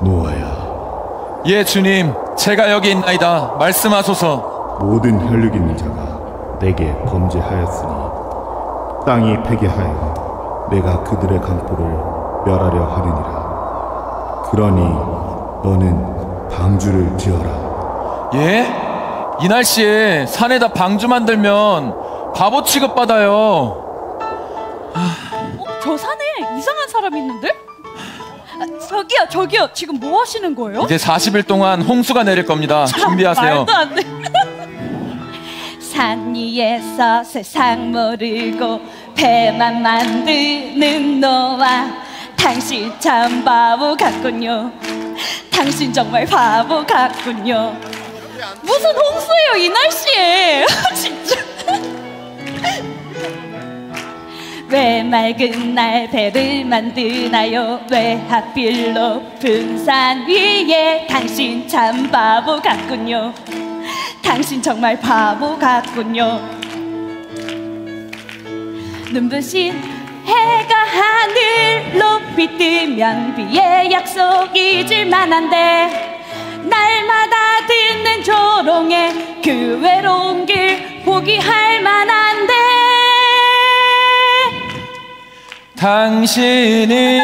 노아야 예 주님 제가 여기 있나이다. 말씀하소서. 모든 혈육 있는 자가 내게 범죄하였으니 땅이 폐기하여 내가 그들의 강포를 멸하려 하느니라. 그러니 너는 방주를 지어라. 예? 이 날씨에 산에다 방주 만들면 바보 취급받아요. 어, 저 산에 이상한 사람 있는데? 아, 저기요, 저기요. 지금 뭐 하시는 거예요? 이제 40일 동안 홍수가 내릴 겁니다 준비하세요 말도 안 돼. 산 위에서 세상 모르고 배만 만드는 노아 당신 참 바보 같군요 당신 정말 바보 같군요 무슨 홍수예요 이 날씨에 진짜 왜 맑은 날 배를 만드나요? 왜 하필 높은 산 위에 당신 참 바보 같군요. 당신 정말 바보 같군요. 눈부신 해가 하늘 높이 뜨면 비의 약속 잊을 만한데 날마다 듣는 조롱에 그 외로운 길 포기할 만한데 당신이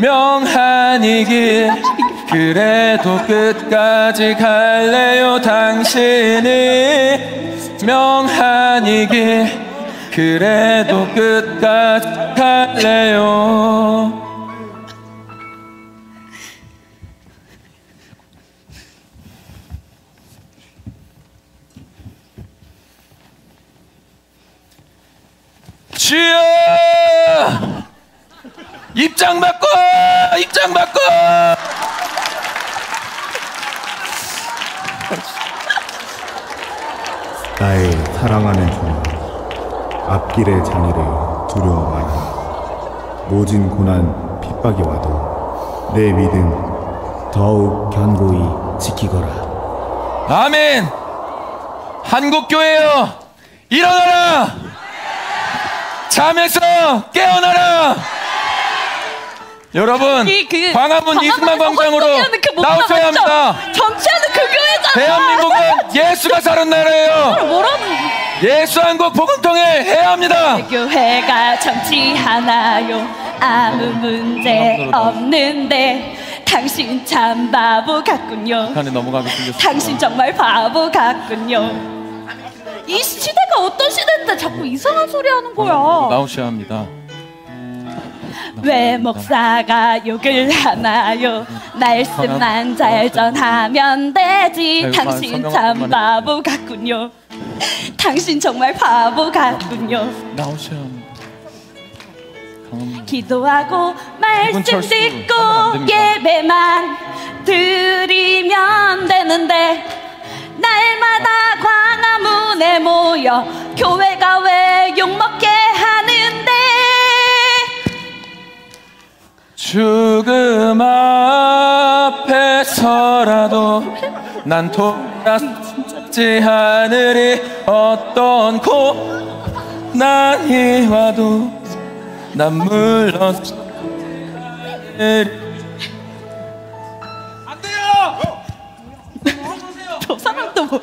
명한이 길. 그래도 끝까지 갈래요 당신이. 명한이 길. 그래도 끝까지 갈래요. 주여 입장 바꿔! 입장 바꿔! 나의 사랑하는 종아 앞길의 장애를 두려워 마라 모진 고난 핍박이 와도 내 믿음 더욱 견고히 지키거라. 아멘! 한국교회여 일어나라! 잠에서 깨어나라 여러분 이 그 광화문 이승만 광장으로 헌정하는 그 나오셔야? 합니다. 정치하는 그 교회잖아. 대한민국은 예수가 사는 나라예요. 뭐라는 예수 한국 복음통일 해야 합니다. 교회가 정치하나요? 아무 문제 없는데 당신 참 바보 같군요. 당신 정말 바보 같군요. 이 시대가 어떤 시대인데 자꾸 이상한 소리 하는 거야? 나오셔야 합니다 왜 목사가 욕을 하나요? 말씀만 잘 전하면 되지. 당신 참 바보 같군요. 당신 정말 바보 같군요. 나오셔야 기도하고 말씀 듣고. 예배만 드리면 되는데 날마다 광화문에 모여 교회가 왜 욕먹게 죽음 앞에서라도 난 돌아서지 않으리 어떤 고난이 와도 난 물러서지 안 돼요! 저 사람도 뭐야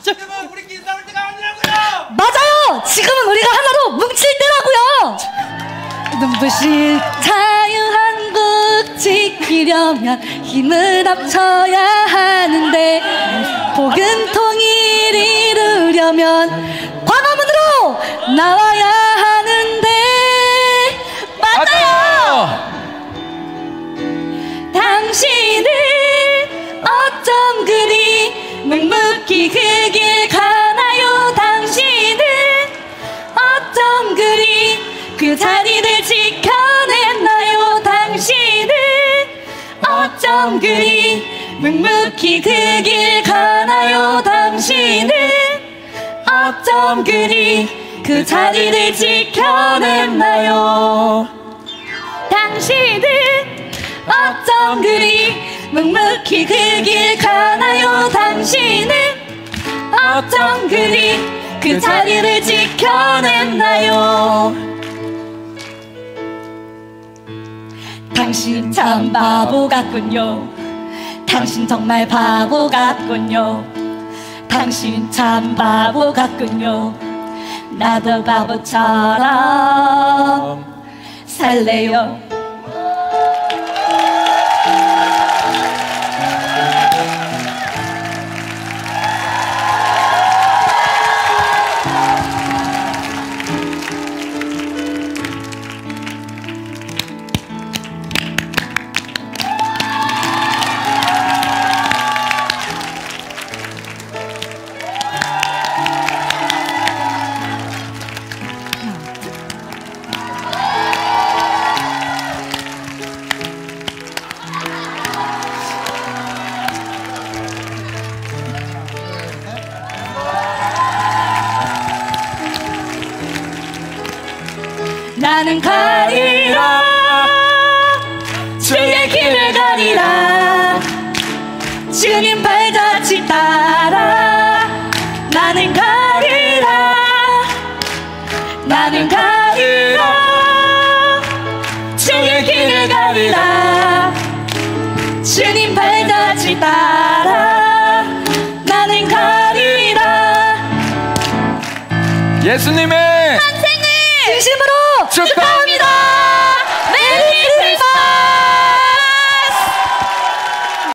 지금은 우리끼리 싸울 때가 아니라고요! 맞아요! 지금은 우리가 하나로 뭉칠 때라고요! 눈부신 자유한국 지키려면 힘을 합쳐야 하는데 복음 통일 이루려면 광화문으로 나와야 하는데 맞아요. 당신은 어쩜 그리 묵묵히 그길 가나요? 당신은 어쩜 그리 그 자리를 지 그리 묵묵히 그 길 가나요 당신은? 어쩜 그리 그 자리를 지켜냈나요? 당신은 어쩜 그리 묵묵히 그 길 가나요 당신은? 어쩜 그리 그 자리를 지켜냈나요? 당신 참 바보 같군요. 당신 정말 바보 같군요. 당신 참 바보 같군요. 나도 바보처럼 살래요. 나는 가리라. 주의 길을 가리라. 주님 발자취 따라. 나는 가리라. 나는 가리라. 주의 길을 가리라. 주님 발자취 따라. 나는 가리라. 예수님의 Took